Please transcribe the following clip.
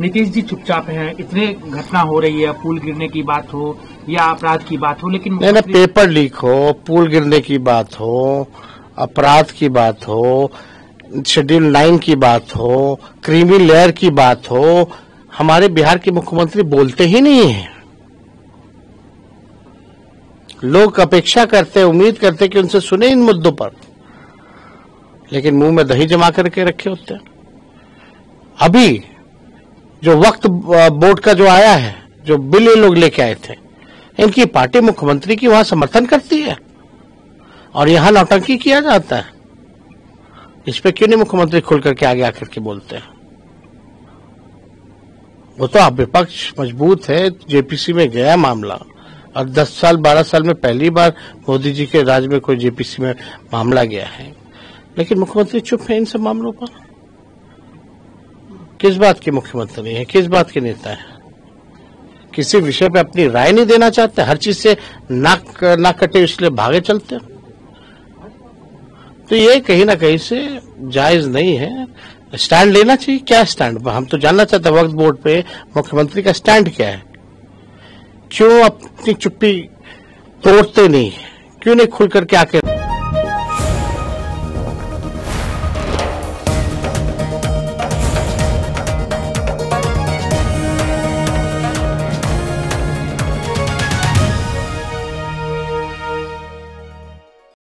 नीतीश जी चुपचाप हैं इतने घटना हो रही है पुल गिरने की बात हो या अपराध की बात हो लेकिन नहीं ना पेपर लीक हो पुल गिरने की बात हो अपराध की बात हो शेड्यूल नाइन की बात हो क्रीमी लेयर की बात हो हमारे बिहार के मुख्यमंत्री बोलते ही नहीं है। लोग अपेक्षा करते उम्मीद करते कि उनसे सुने इन मुद्दों पर। लेकिन मुँह में दही जमा करके रखे होते हैं। अभी जो वक्त बोर्ड का जो आया है, जो बिल ये लोग लेके आए थे, इनकी पार्टी मुख्यमंत्री की वहाँ समर्थन करती है। और यहाँ नौटंकी किया जाता है। इस पे क्यों नहीं मुख्यमंत्री खुल करके आगे आकर के बोलते हैं? वो तो आप विपक्ष मज़बूत है, जेपीसी में गया मामला। और 10 साल 12 साल में पहली बार मोदी जी के राज में कोई जेपीसी में मामला गया है। लेकिन मुख्यमंत्री चुप है इन सब मामलों पर। किस बात के मुख्यमंत्री है? किस बात के नेता है? किसी विषय पे अपनी राय नहीं देना चाहते? हर चीज़ से नाक नाक कटे इसलिए भागे चलते तो ये कहीं ना कहीं से जायज़ नहीं है। स्टैंड लेना चाहिए। क्या स्टैंड? हम तो जानना चाहते वक्त बोर्ड पे मुख्यमंत्री का स्टैंड क्या है। क्यों अपनी चुप्पी तोड़ते नहीं? क्यों नहीं खुल करके आके